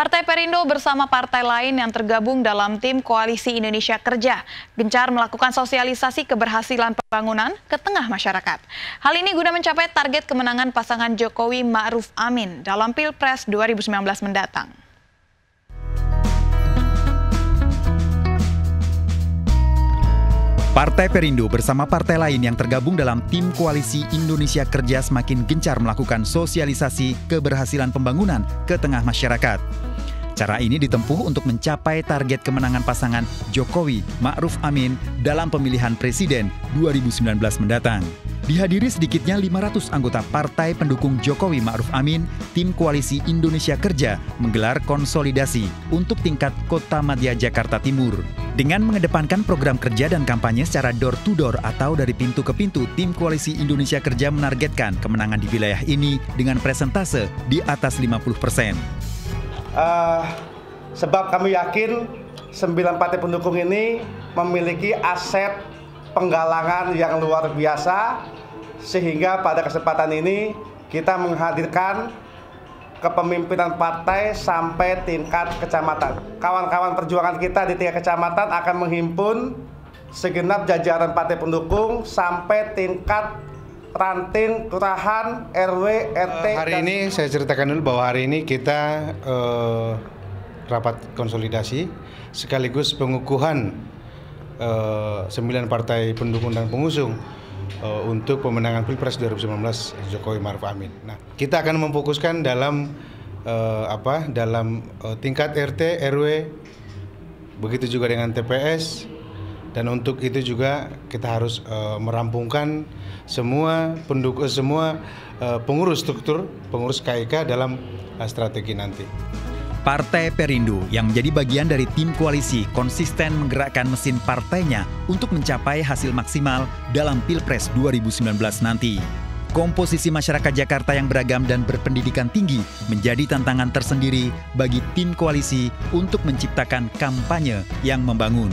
Partai Perindo bersama partai lain yang tergabung dalam tim Koalisi Indonesia Kerja gencar melakukan sosialisasi keberhasilan pembangunan ke tengah masyarakat. Hal ini guna mencapai target kemenangan pasangan Jokowi Ma'ruf Amin dalam Pilpres 2019 mendatang. Partai Perindo bersama partai lain yang tergabung dalam tim koalisi Indonesia Kerja semakin gencar melakukan sosialisasi keberhasilan pembangunan ke tengah masyarakat. Cara ini ditempuh untuk mencapai target kemenangan pasangan Jokowi Ma'ruf Amin dalam pemilihan presiden 2019 mendatang. Dihadiri sedikitnya 500 anggota partai pendukung Jokowi Ma'ruf Amin, tim Koalisi Indonesia Kerja menggelar konsolidasi untuk tingkat Kota Madya Jakarta Timur. Dengan mengedepankan program kerja dan kampanye secara door-to-door -door atau dari pintu ke pintu, tim Koalisi Indonesia Kerja menargetkan kemenangan di wilayah ini dengan presentase di atas 50 persen. Uh, sebab kami yakin sembilan partai pendukung ini memiliki aset penggalangan yang luar biasa sehingga pada kesempatan ini kita menghadirkan kepemimpinan partai sampai tingkat kecamatan. Kawan-kawan perjuangan kita di tingkat kecamatan akan menghimpun segenap jajaran partai pendukung sampai tingkat ranting, kelurahan, RW, RT. Uh, hari ini saya ceritakan dulu bahwa hari ini kita uh, rapat konsolidasi sekaligus pengukuhan uh, sembilan partai pendukung dan pengusung uh, untuk pemenangan Pilpres 2019 Jokowi Maruf Amin. Nah, kita akan memfokuskan dalam uh, apa? Dalam uh, tingkat RT, RW, begitu juga dengan TPS dan untuk itu juga kita harus uh, merampungkan semua pendukung semua uh, pengurus struktur pengurus KIK dalam uh, strategi nanti. Partai Perindo yang menjadi bagian dari tim koalisi konsisten menggerakkan mesin partainya untuk mencapai hasil maksimal dalam Pilpres 2019 nanti. Komposisi masyarakat Jakarta yang beragam dan berpendidikan tinggi menjadi tantangan tersendiri bagi tim koalisi untuk menciptakan kampanye yang membangun.